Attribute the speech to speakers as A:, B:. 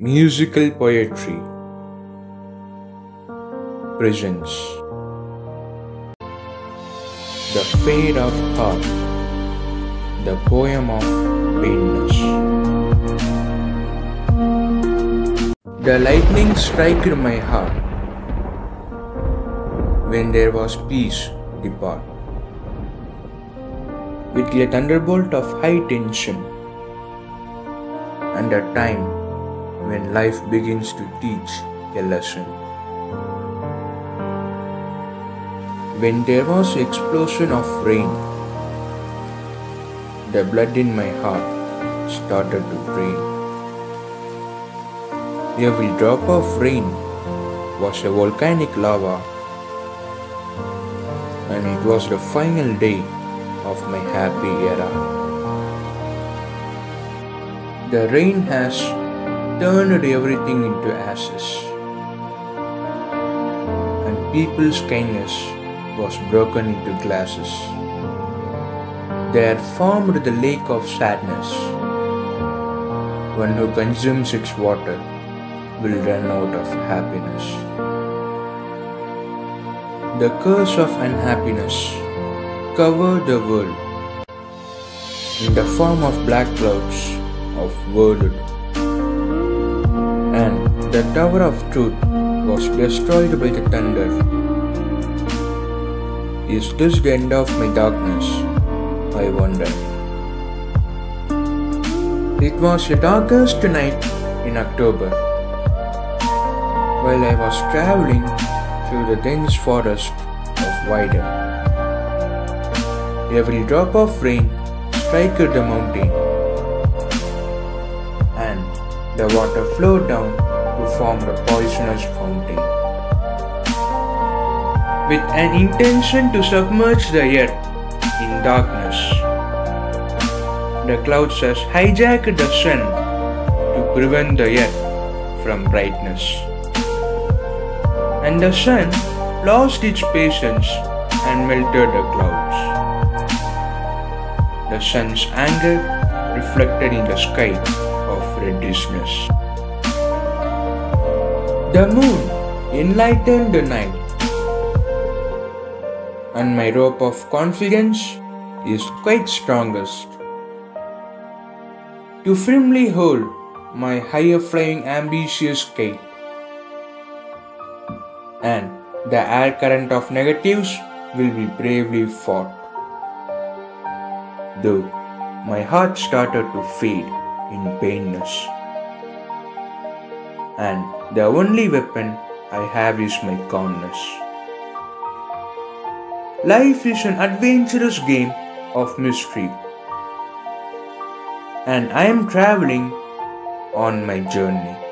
A: Musical poetry presents The Fade of Heart, the poem of painess. The lightning struck my heart when there was peace depart. With a thunderbolt of high tension and a time when life begins to teach a lesson. When there was explosion of rain, the blood in my heart started to drain. Every drop of rain was a volcanic lava, and it was the final day of my happy era. The rain has turned everything into ashes, and people's kindness was broken into glasses. There formed the lake of sadness. One who consumes its water will run out of happiness. The curse of unhappiness covered the world in the form of black clouds of world and the tower of truth was destroyed by the thunder. Is this the end of my darkness? I wonder. It was the darkest night in October. While I was traveling through the dense forest of Vida. Every drop of rain struck the mountain and the water flowed down to form the poisonous fountain. With an intention to submerge the earth in darkness, the clouds has hijacked the sun to prevent the earth from brightness. And the sun lost its patience and melted the clouds. The sun's anger reflected in the sky of reddishness. The moon enlightened the night, and my rope of confidence is quite strongest. To firmly hold my higher flying ambitious kite, and the air current of negatives will be bravely fought. Though my heart started to fade in painness, and the only weapon I have is my calmness. Life is an adventurous game of mystery, and I am traveling on my journey.